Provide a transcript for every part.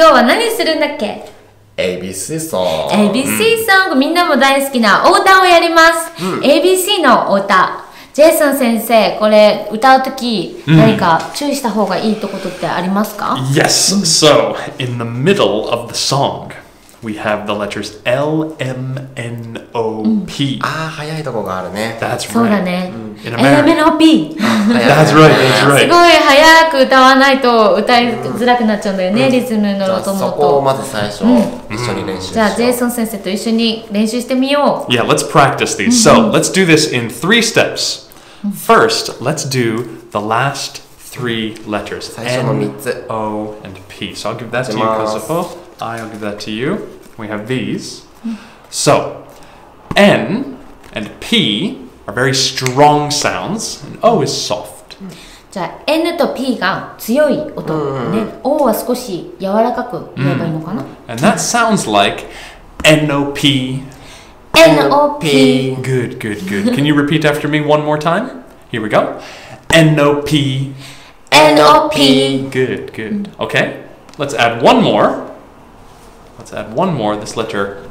今日は何するんだっけ？ABC ソング。ABC ソング、みんなも大好きなお歌をやります、ABC のお歌ジェイソン先生これ歌うとき何か注意した方がいいとことってありますか、Yes, so in the middle of the song, we have the letters L M N O mm. P. ああ、早いとこがあるね。That's That's right. ね。In America. LMNOP! That's right, that's す right. ごい早く歌わないと歌いづらくなっちゃうんだよね、リズムじゃのあ音そもことを。まず最初、一緒に練習しじよゃあ、ジェイう。ソン先生と一緒に練習してみよ Yeah, let's practice these. So mm-hmm. let's do this in three steps. Mm-hmm. First, let's do the last three letters N, O, and P. So I'll give that to you, いきます。Kazuho. I'll give that to you. We have these. So N and P are very strong sounds, and O is soft. じゃあ N と P が強い音、ね、O は少し柔らかく言えばいいのかな、 And that sounds like N O P. NOP Good, good, good. Can you repeat after me one more time? Here we go. N O P. NOP Good, good. Okay, let's add one more. Let's add one more, this letter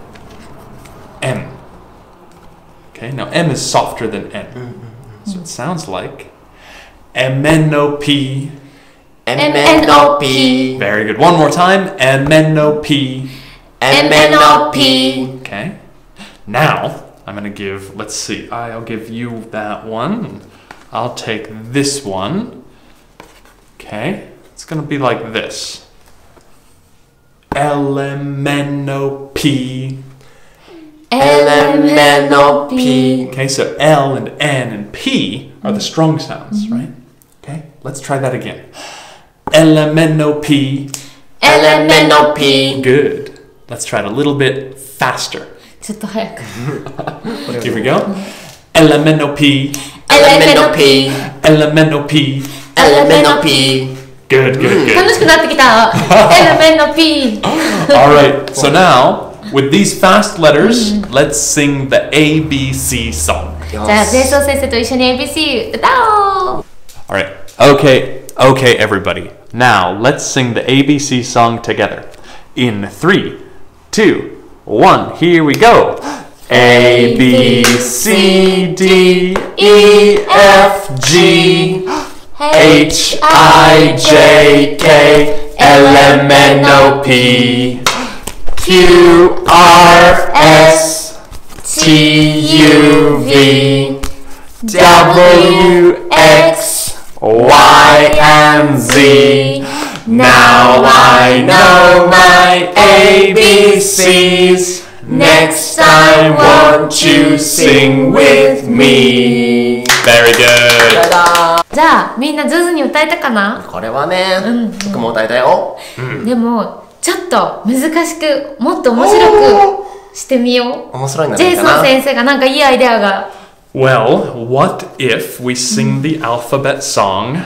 M. Okay, now M is softer than N. Mm, mm, mm. So it sounds like M N O P. MNOP Very good. One more time. M N O P. MNOP Okay. Now, I'm going to give, let's see, I'll give you that one. I'll take this one. Okay. It's going to be like this L M N O P. LMNOP Okay, so L and N and P are the strong sounds, right? Okay, let's try that again. L M N O P. LMNOP Good. Let's try it a little bit faster. ちょっと早く Here we go. L M N O P. LMNOP L M N O P. LMNOP Good, good, 楽 good. しくなってきた NMNOP All right. So now, with these fast letters, let's sing the ABC song. じゃあジェイソン先生と一緒に ABC 歌おう All right. Okay. Okay, everybody. Now let's sing the ABC song together. In three, two, one. Here we go. A B C D E F G H I J K L M N O P Q R S T U V W X Y and Z. Now I know my ABCs. Next time, won't you sing with me? Very good. じゃあみんな上手に歌えたかな、これはね僕も歌えたよ。でもちょっと難しくもっと面白くしてみよ面白いんうジェイソン先生がなんかいいアイデアが。Well, what if we sing the alphabet song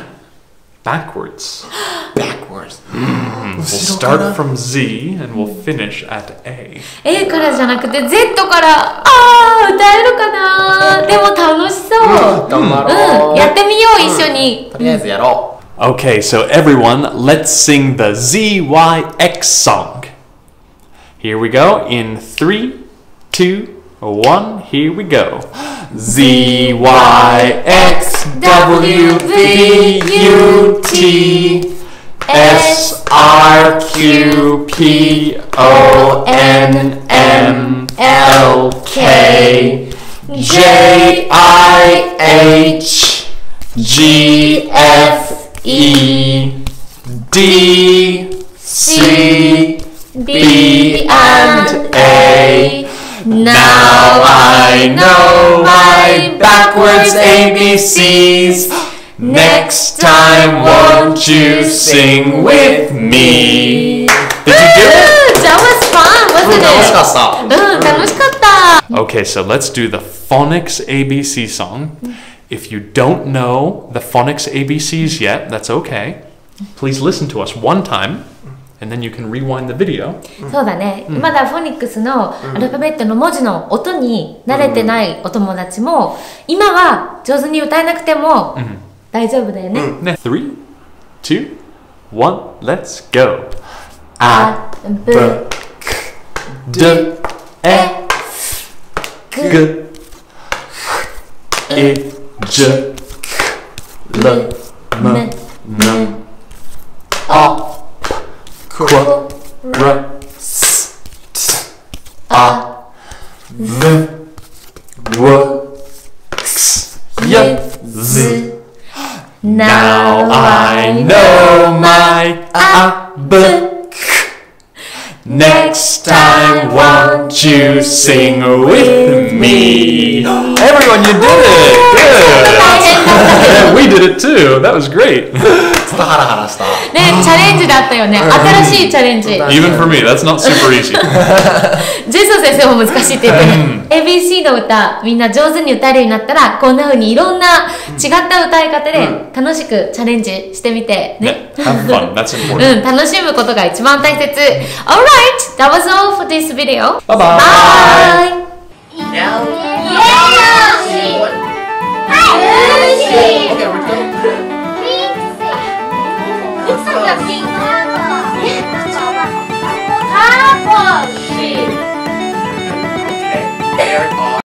backwards? backwards. We'll start from Z and we'll finish at A. A からじゃなくて Z から歌えるかなでも楽しそう頑張ろうんうやってみよう一緒にとりあえずやろ Okay, so everyone, let's sing the ZYX song. Here we go in three, two, one. Here we go. Z Y X W V U T S R Q P O N M L K J I H G F E D C B and A. Now I know my backwards ABCs. Next time, won't you sing with me? Did you do it? That was う wasn't 楽し it? かったうん、楽しかった。 Okay, so let's do the phonics ABC song. If you don't know the phonics ABCs yet, that's okay. Please listen to us one time, and then you can rewind the video. そうだね、まだフォニックスのアルファベットの文字の音に慣れてないお友達も、今は上手に歌えなくても大丈夫だよね。 Now, Three, two, one, let's go. あぶ D, E, ぐ G, I, J, L, M, N, A, Q, R, S, T, A, V, W, X, Y, Z. Now I know my alphabet. Next time, won't you sing with me? Everyone, you did it! Good! we did it too. That was great. っとハラハラした。ね、チャレンジだったよね。新しいチャレンジ。Even for me, that's not super easy. ジェイソン先生も難しいって言ってね。ABC の歌、みんな上手に歌えるようになったら、こんな風にいろんな違った歌い方で楽しくチャレンジしてみてね。Yeah, have fun. That's important. うん、楽しむことが一番大切。Alright, that was all for this video. Bye bye. Bye!